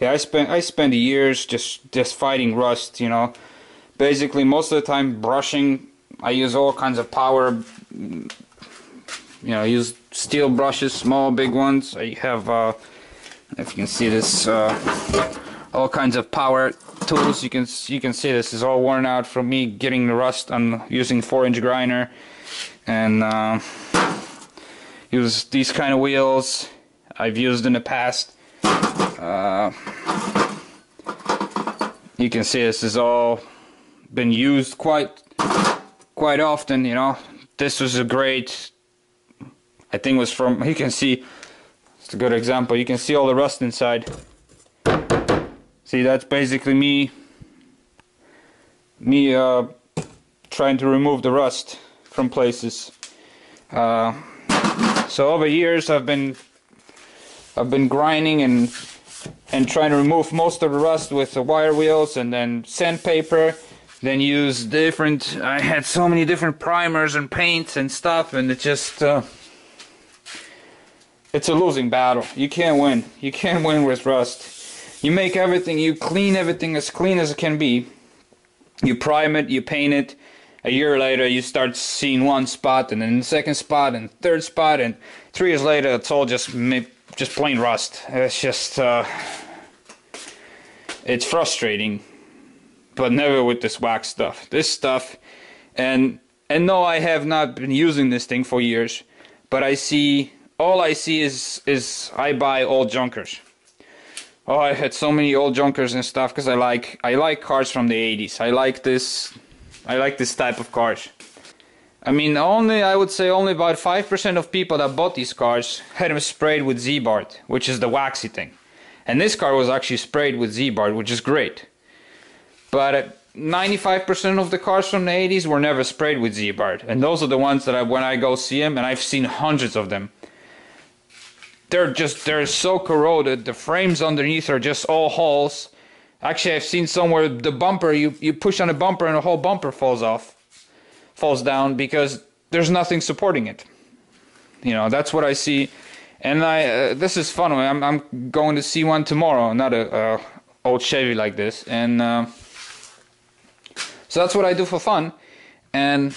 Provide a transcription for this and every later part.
Yeah, I spent I spent years just just fighting rust. You know, basically most of the time brushing. I use all kinds of power. You know, I use steel brushes, small, big ones. I have, uh, if you can see this, uh, all kinds of power tools. You can you can see this is all worn out from me getting the rust on using four-inch grinder, and uh, use these kind of wheels. I've used in the past. Uh, you can see this has all been used quite quite often. You know, this was a great. I think was from. You can see. It's a good example. You can see all the rust inside. See, that's basically me. Me uh, trying to remove the rust from places. Uh, so over years, I've been I've been grinding and and trying to remove most of the rust with the wire wheels and then sandpaper then use different I had so many different primers and paints and stuff and it just uh, it's a losing battle. You can't win. You can't win with rust. You make everything you clean everything as clean as it can be. You prime it you paint it. A year later you start seeing one spot and then the second spot and third spot and three years later it's all just just plain rust. It's just uh, it's frustrating but never with this wax stuff. This stuff and and no I have not been using this thing for years but I see all I see is is I buy old junkers. Oh I had so many old junkers and stuff because I like I like cars from the 80s I like this I like this type of cars. I mean only I would say only about 5% of people that bought these cars had them sprayed with Ziebart which is the waxy thing and this car was actually sprayed with Ziebart, which is great. But uh, 95% of the cars from the 80s were never sprayed with Ziebart. And those are the ones that I, when I go see them, and I've seen hundreds of them, they're just, they're so corroded. The frames underneath are just all holes. Actually, I've seen somewhere the bumper, you, you push on a bumper and the whole bumper falls off, falls down because there's nothing supporting it. You know, that's what I see and I, uh, this is fun. I'm, I'm going to see one tomorrow, not a uh, old Chevy like this, and uh, so that's what I do for fun. And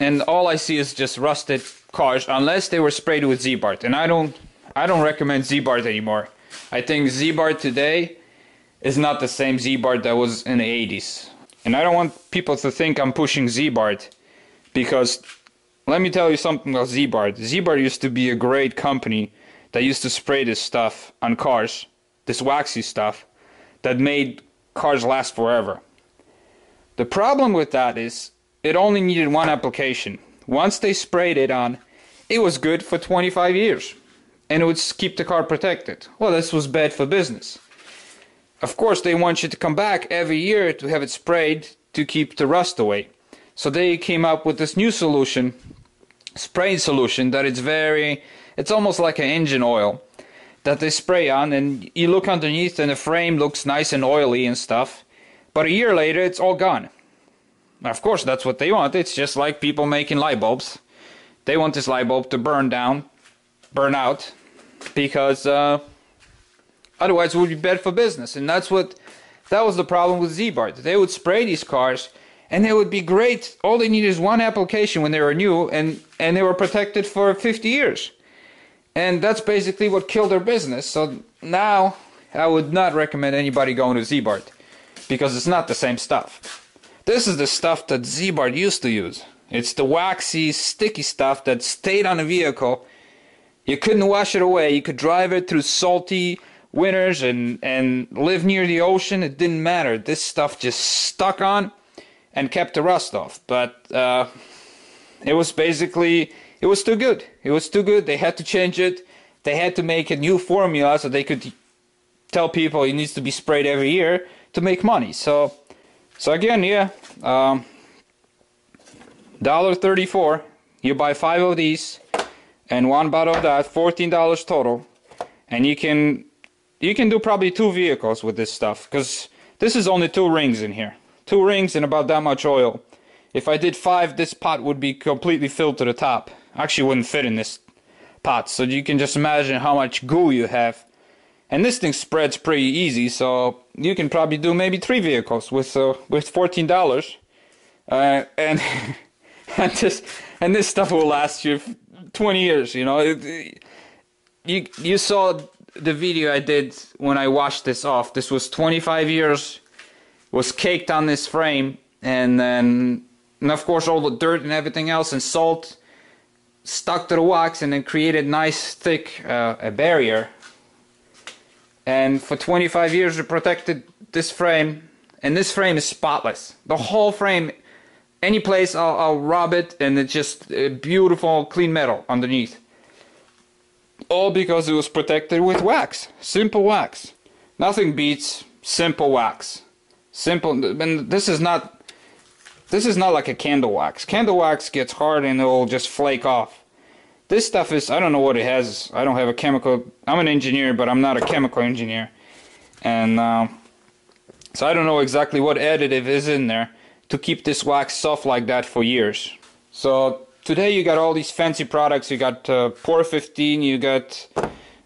and all I see is just rusted cars, unless they were sprayed with Ziebart. And I don't, I don't recommend Ziebart anymore. I think Ziebart today is not the same Ziebart that was in the 80s. And I don't want people to think I'm pushing Ziebart because let me tell you something about Ziebart. Ziebart used to be a great company that used to spray this stuff on cars, this waxy stuff, that made cars last forever. The problem with that is it only needed one application. Once they sprayed it on, it was good for 25 years and it would keep the car protected. Well, this was bad for business. Of course, they want you to come back every year to have it sprayed to keep the rust away. So they came up with this new solution, spraying solution that it's very it's almost like an engine oil that they spray on, and you look underneath, and the frame looks nice and oily and stuff. But a year later, it's all gone. Of course, that's what they want. It's just like people making light bulbs. They want this light bulb to burn down, burn out, because uh, otherwise it would be bad for business. And that's what that was the problem with Ziebart. They would spray these cars, and they would be great. All they need is one application when they were new, and and they were protected for 50 years. And that's basically what killed their business. So now I would not recommend anybody going to Ziebart because it's not the same stuff. This is the stuff that Ziebart used to use. It's the waxy, sticky stuff that stayed on a vehicle. You couldn't wash it away. You could drive it through salty winters and, and live near the ocean. It didn't matter. This stuff just stuck on and kept the rust off. But uh, it was basically it was too good. It was too good. They had to change it. They had to make a new formula so they could tell people it needs to be sprayed every year to make money. So, so again, yeah, um, dollar thirty-four. You buy five of these and one bottle of that, fourteen dollars total, and you can you can do probably two vehicles with this stuff because this is only two rings in here, two rings and about that much oil. If I did five, this pot would be completely filled to the top actually wouldn't fit in this pot. So you can just imagine how much goo you have and this thing spreads pretty easy. So you can probably do maybe three vehicles with uh, with fourteen dollars, uh, and and this and this stuff will last you twenty years. You know, you you saw the video I did when I washed this off. This was twenty five years was caked on this frame and then and of course all the dirt and everything else and salt stuck to the wax and then created nice thick uh, a barrier. And for 25 years it protected this frame and this frame is spotless. The whole frame any place I'll, I'll rub it and it's just beautiful clean metal underneath. All because it was protected with wax simple wax. Nothing beats simple wax Simple, and this is not, this is not like a candle wax. Candle wax gets hard and it'll just flake off. This stuff is, I don't know what it has. I don't have a chemical, I'm an engineer, but I'm not a chemical engineer. And uh, so I don't know exactly what additive is in there to keep this wax soft like that for years. So today you got all these fancy products. You got uh, Por 15, you got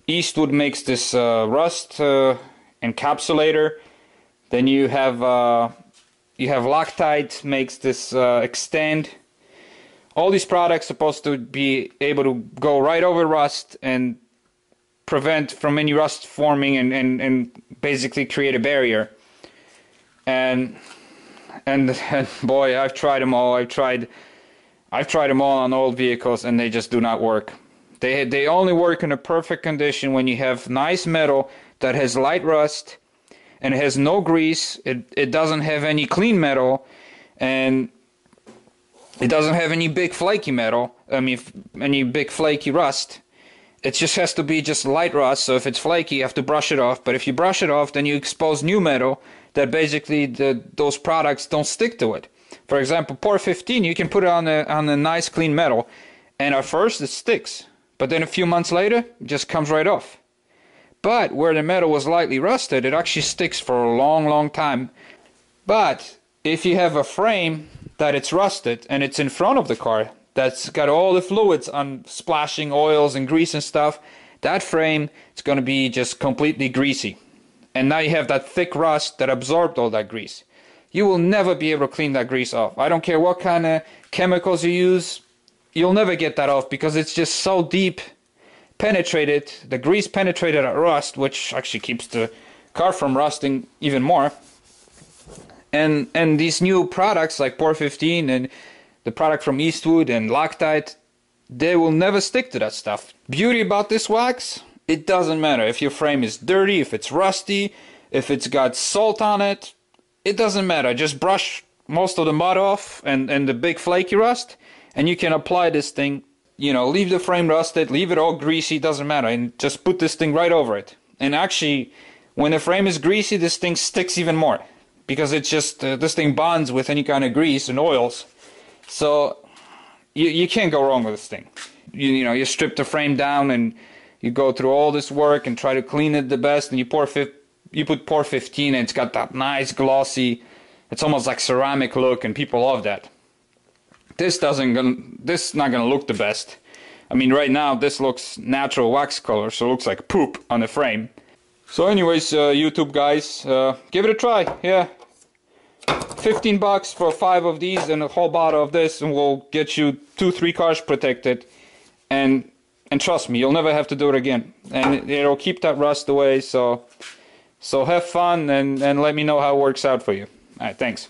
Eastwood makes this uh, rust uh, encapsulator. Then you have uh, you have Loctite makes this uh, extend. All these products supposed to be able to go right over rust and prevent from any rust forming and, and, and basically create a barrier. And, and and boy, I've tried them all. I've tried I've tried them all on old vehicles and they just do not work. They they only work in a perfect condition when you have nice metal that has light rust and it has no grease. It it doesn't have any clean metal, and it doesn't have any big flaky metal. I mean, any big flaky rust. It just has to be just light rust. So if it's flaky, you have to brush it off. But if you brush it off, then you expose new metal that basically the, those products don't stick to it. For example, Por 15, you can put it on a on a nice clean metal, and at first it sticks, but then a few months later, it just comes right off. But where the metal was lightly rusted, it actually sticks for a long, long time. But if you have a frame that it's rusted and it's in front of the car, that's got all the fluids on splashing oils and grease and stuff, that frame is going to be just completely greasy. And now you have that thick rust that absorbed all that grease. You will never be able to clean that grease off. I don't care what kind of chemicals you use, you'll never get that off because it's just so deep penetrated, the grease penetrated at rust, which actually keeps the car from rusting even more. And and these new products like Por 15 and the product from Eastwood and Loctite, they will never stick to that stuff. Beauty about this wax, it doesn't matter if your frame is dirty, if it's rusty, if it's got salt on it, it doesn't matter. Just brush most of the mud off and, and the big flaky rust, and you can apply this thing you know, leave the frame rusted, leave it all greasy, doesn't matter, and just put this thing right over it. And actually, when the frame is greasy, this thing sticks even more because it's just uh, this thing bonds with any kind of grease and oils. So you you can't go wrong with this thing. You you know, you strip the frame down and you go through all this work and try to clean it the best, and you pour fi- you put Por 15, and it's got that nice glossy. It's almost like ceramic look, and people love that this doesn't gonna this not gonna look the best. I mean right now this looks natural wax color so it looks like poop on the frame. So anyways uh, YouTube guys uh, give it a try. Yeah. 15 bucks for five of these and a whole bottle of this and we'll get you two three cars protected. And and trust me you'll never have to do it again. And it'll keep that rust away so so have fun and and let me know how it works out for you. All right thanks